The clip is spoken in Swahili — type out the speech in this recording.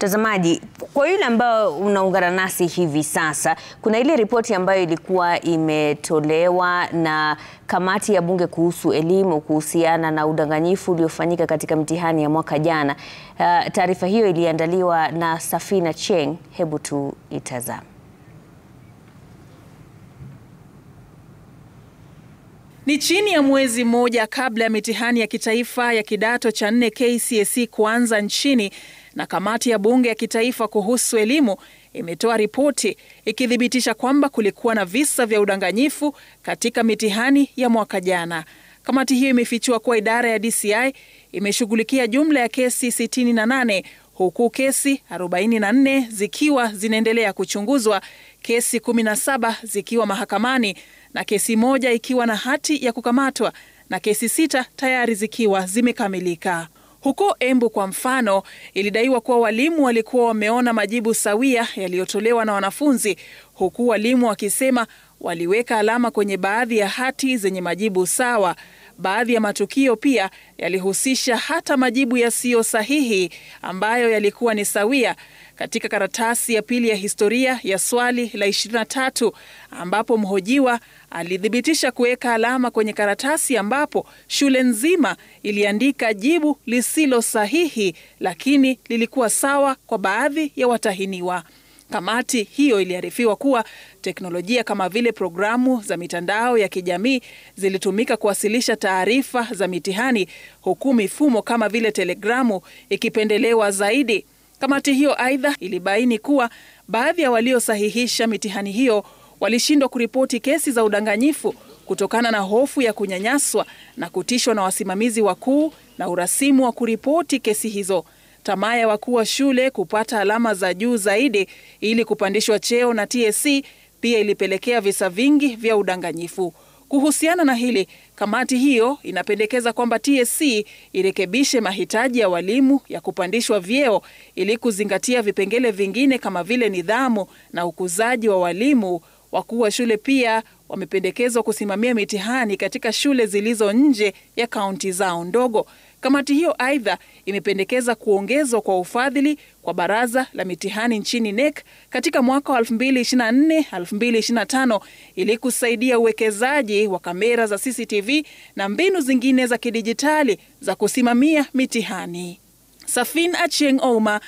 Mtazamaji, kwa yule ambao unaungana nasi hivi sasa, kuna ile ripoti ambayo ilikuwa imetolewa na kamati ya bunge kuhusu elimu kuhusiana na udanganyifu uliofanyika katika mtihani ya mwaka jana. Uh, taarifa hiyo iliandaliwa na Safina Cheng. Hebu tu itazame. Ni chini ya mwezi mmoja kabla ya mitihani ya kitaifa ya kidato cha nne KCSE kuanza nchini na kamati ya bunge ya kitaifa kuhusu elimu imetoa ripoti ikithibitisha kwamba kulikuwa na visa vya udanganyifu katika mitihani ya mwaka jana. Kamati hiyo imefichua kuwa idara ya DCI imeshughulikia jumla ya kesi 68 huku kesi 44 zikiwa zinaendelea kuchunguzwa, kesi 17 zikiwa mahakamani na kesi moja ikiwa na hati ya kukamatwa na kesi sita tayari zikiwa zimekamilika. Huko Embu kwa mfano, ilidaiwa kuwa walimu walikuwa wameona majibu sawia yaliyotolewa na wanafunzi, huku walimu wakisema waliweka alama kwenye baadhi ya hati zenye majibu sawa. Baadhi ya matukio pia yalihusisha hata majibu yasiyo sahihi ambayo yalikuwa ni sawia. Katika karatasi ya pili ya historia ya swali la 23 ambapo mhojiwa alithibitisha kuweka alama kwenye karatasi ambapo shule nzima iliandika jibu lisilo sahihi, lakini lilikuwa sawa kwa baadhi ya watahiniwa. Kamati hiyo iliarifiwa kuwa teknolojia kama vile programu za mitandao ya kijamii zilitumika kuwasilisha taarifa za mitihani, huku mifumo kama vile Telegramu ikipendelewa zaidi. Kamati hiyo aidha ilibaini kuwa baadhi ya waliosahihisha mitihani hiyo walishindwa kuripoti kesi za udanganyifu kutokana na hofu ya kunyanyaswa na kutishwa na wasimamizi wakuu na urasimu wa kuripoti kesi hizo. Tamaa ya wakuu wa shule kupata alama za juu zaidi ili kupandishwa cheo na TSC pia ilipelekea visa vingi vya udanganyifu. Kuhusiana na hili, kamati hiyo inapendekeza kwamba TSC irekebishe mahitaji ya walimu ya kupandishwa vyeo ili kuzingatia vipengele vingine kama vile nidhamu na ukuzaji wa walimu. Wakuu wa shule pia wamependekezwa kusimamia mitihani katika shule zilizo nje ya kaunti zao ndogo. Kamati hiyo aidha imependekeza kuongezwa kwa ufadhili kwa baraza la mitihani nchini NEC katika mwaka wa 2024-2025 ili kusaidia uwekezaji wa kamera za CCTV na mbinu zingine za kidijitali za kusimamia mitihani. Safin Achieng Ouma